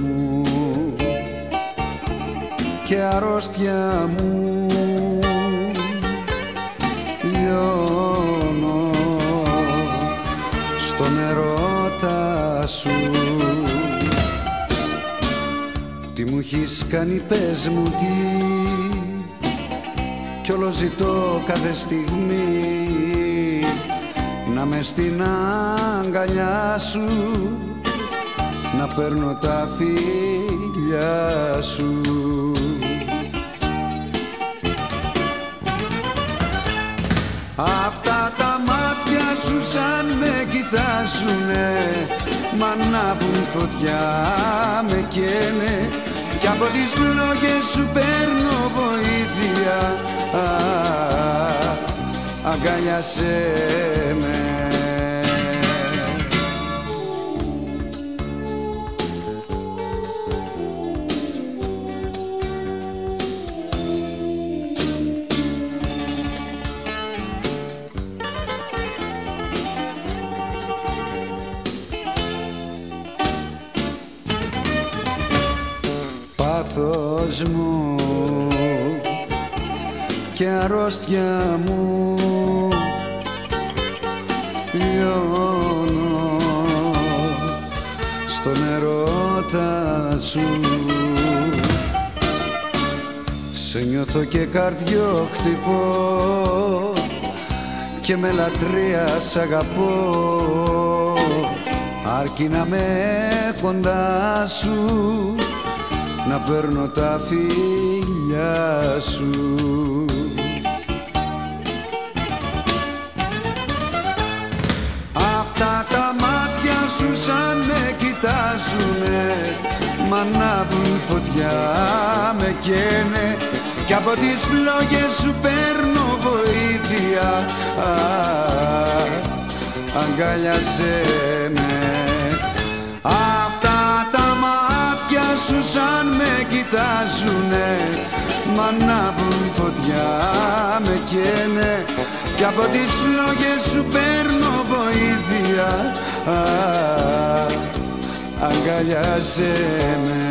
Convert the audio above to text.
μου και αρρώστια μου. Λιώνω στο νερό σου. Τι μου έχεις κάνει πες μου τι. Κι όλο ζητώ κάθε στιγμή να με στην αγκαλιά σου να παίρνω τα φίλια σου. Αυτά τα μάτια σου σαν με κοιτάζουνε Μ' ανάβουν φωτιά με καίνε. Κι από τις φλόγες σου παίρνω βοήθεια. Αγκάλιασέ με πάθος μου και αρρώστια μου λιώνω στον ερώτα σου σε νιώθω και καρδιό χτυπώ και με λατρεία σ' αγαπώ. Αρκεί να με κοντά σου να παίρνω τα φίλια σου Αυτά τα μάτια σου σαν με κοιτάζουνε μ' ανάβουν φωτιά με καίνε κι από τις φλόγες σου παίρνω βοήθεια Α, αγκάλιασέ με κοιτάζουνε Μ' ανάβουν φωτιά με καίνε Κι από τις φλόγες σου παίρνω βοήθεια Α, αγκαλιάζε με